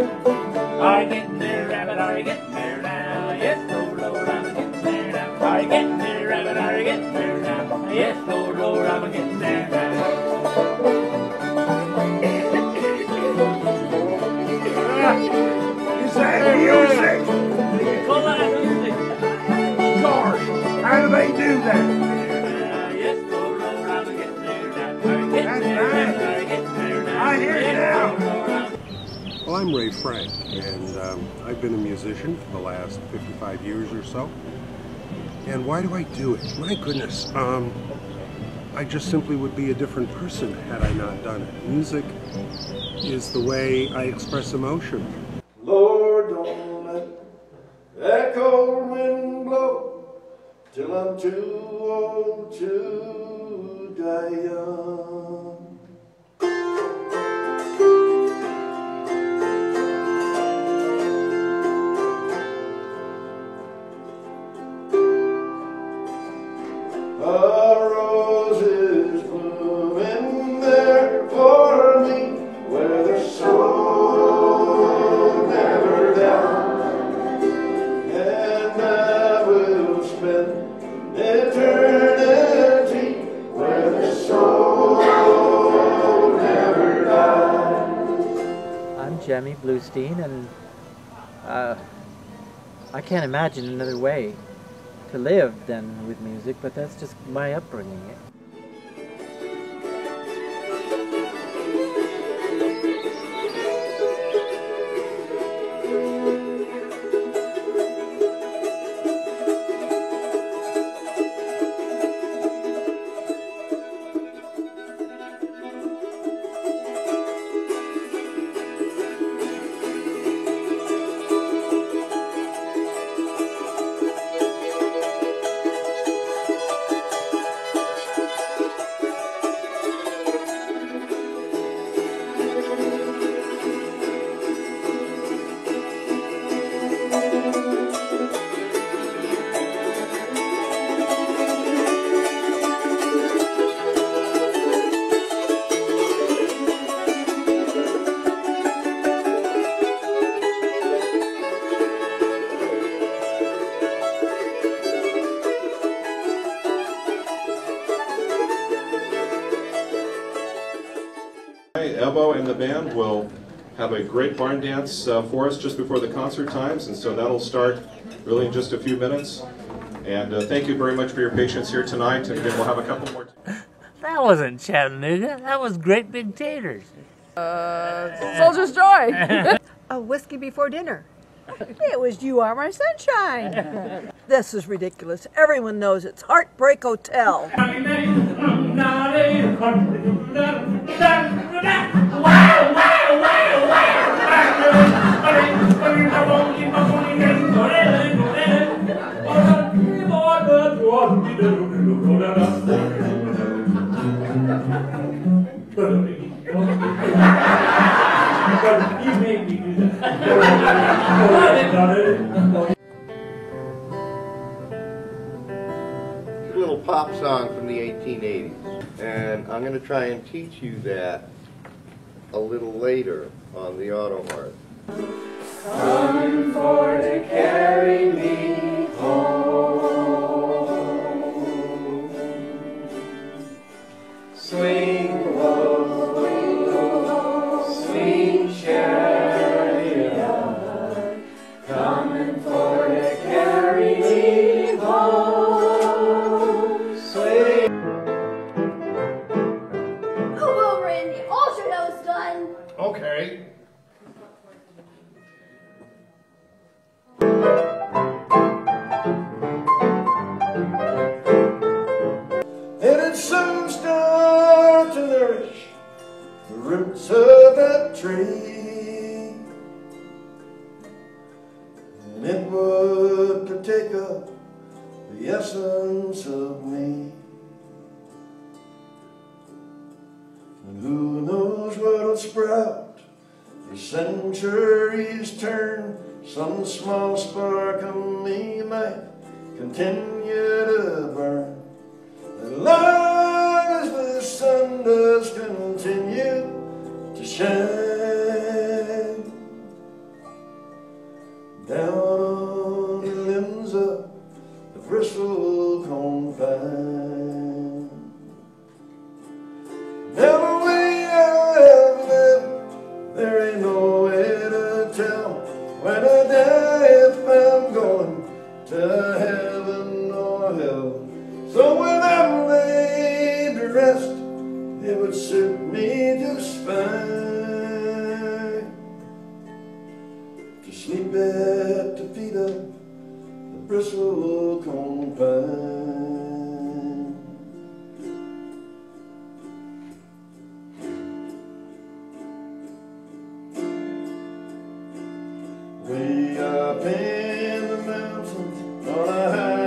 Are you getting there, rabbit? Are you getting there now? Yes, oh Lord, I'm getting there now. Are you getting there, rabbit? Are you getting there now? Yes, oh Lord, I'm getting there now. I'm Ray Frank, and um, I've been a musician for the last 55 years or so. And why do I do it? My goodness, um, I just simply would be a different person had I not done it. Music is the way I express emotion. Lord, don't let that cold wind blow till I'm too old to die young. 16, and uh, I can't imagine another way to live than with music, but that's just my upbringing. Hey, Evo and the band will have a great barn dance uh, for us just before the concert times, and so that'll start really in just a few minutes. And uh, thank you very much for your patience here tonight, and again, we'll have a couple more. That wasn't Chattanooga. That was Great Big Taters. Uh, Soldier's Joy. A whiskey before dinner. It was You Are My Sunshine. this is ridiculous. Everyone knows it's Heartbreak Hotel. Little pop song from the 1880s, and I'm going to try and teach you that a little later on the auto harp. Swing low, And it would to take up the essence of me. And who knows what'll sprout as centuries turn? Some small spark of me might continue to burn. the bristlecone pine. Never way I've lived, there ain't no way to tell when I die if I'm going to heaven or hell. So when I'm laid to rest, it would suit me just fine to sleep in bristlecone pine. Way up in the mountains on a high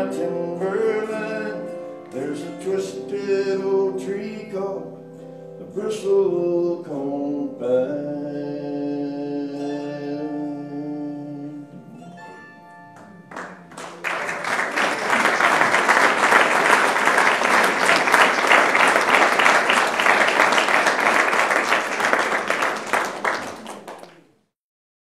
there's a twisted old tree called the bristlecone.